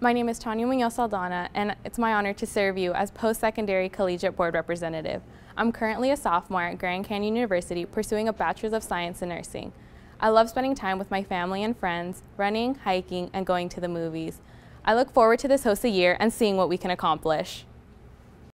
My name is Tania Munoz Saldana, and it's my honor to serve you as Post-Secondary Collegiate Board Representative. I'm currently a sophomore at Grand Canyon University pursuing a Bachelor's of Science in Nursing. I love spending time with my family and friends, running, hiking, and going to the movies. I look forward to this HOSA year and seeing what we can accomplish.